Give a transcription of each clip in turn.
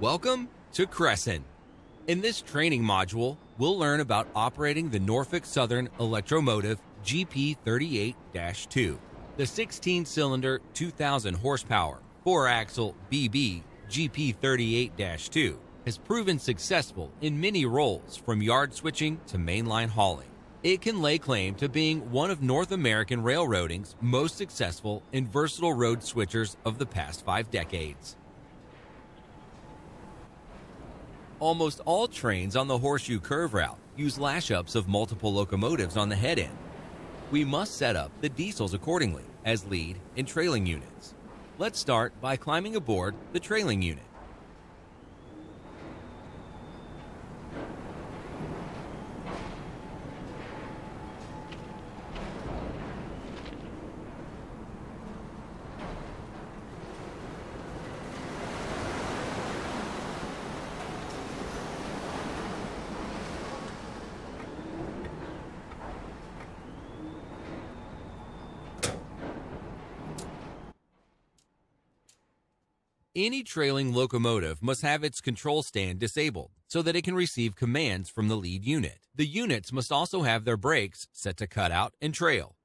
Welcome to Cresson. In this training module, we'll learn about operating the Norfolk Southern Electromotive GP38 2. The 16 cylinder, 2,000 horsepower, 4 axle BB GP38 2 has proven successful in many roles from yard switching to mainline hauling. It can lay claim to being one of North American railroading's most successful and versatile road switchers of the past five decades. Almost all trains on the Horseshoe Curve route use lash ups of multiple locomotives on the head end. We must set up the diesels accordingly as lead and trailing units. Let's start by climbing aboard the trailing unit. Any trailing locomotive must have its control stand disabled so that it can receive commands from the lead unit. The units must also have their brakes set to cut out and trail.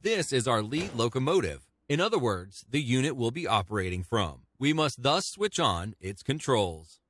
This is our lead locomotive. In other words, the unit will be operating from. We must thus switch on its controls.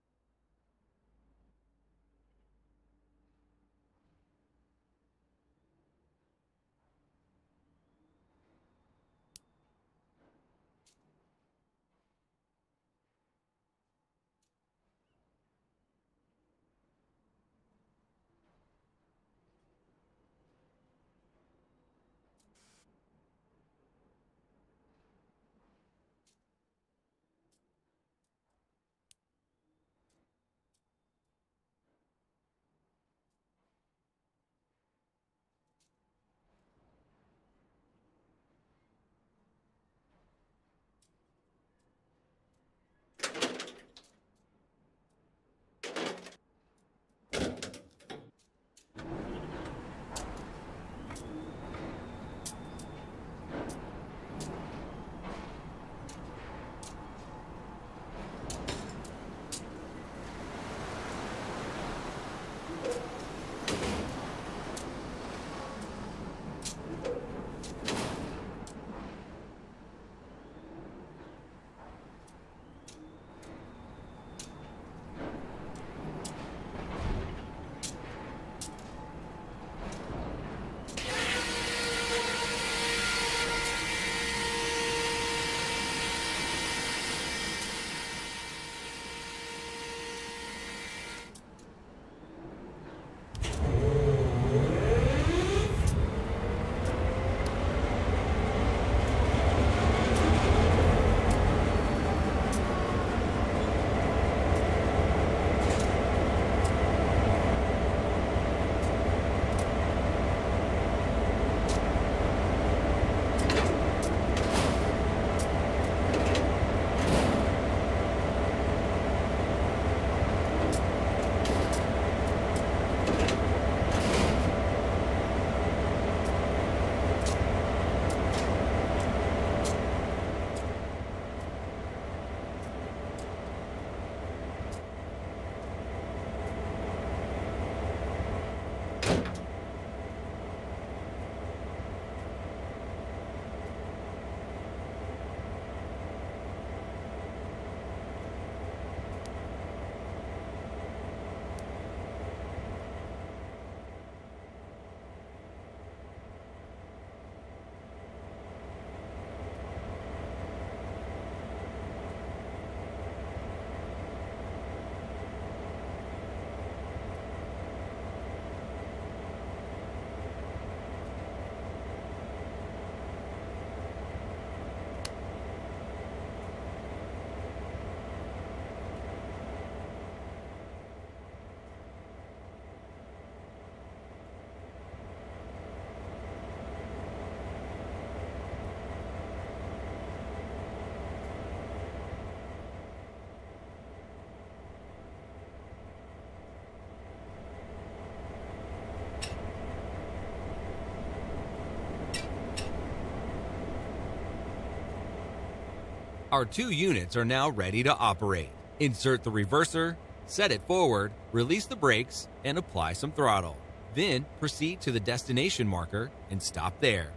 Our two units are now ready to operate. Insert the reverser, set it forward, release the brakes, and apply some throttle. Then proceed to the destination marker and stop there.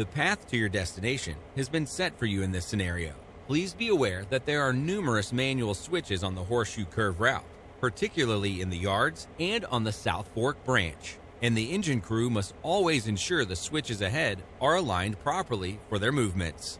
The path to your destination has been set for you in this scenario. Please be aware that there are numerous manual switches on the Horseshoe Curve route, particularly in the yards and on the South Fork branch. And the engine crew must always ensure the switches ahead are aligned properly for their movements.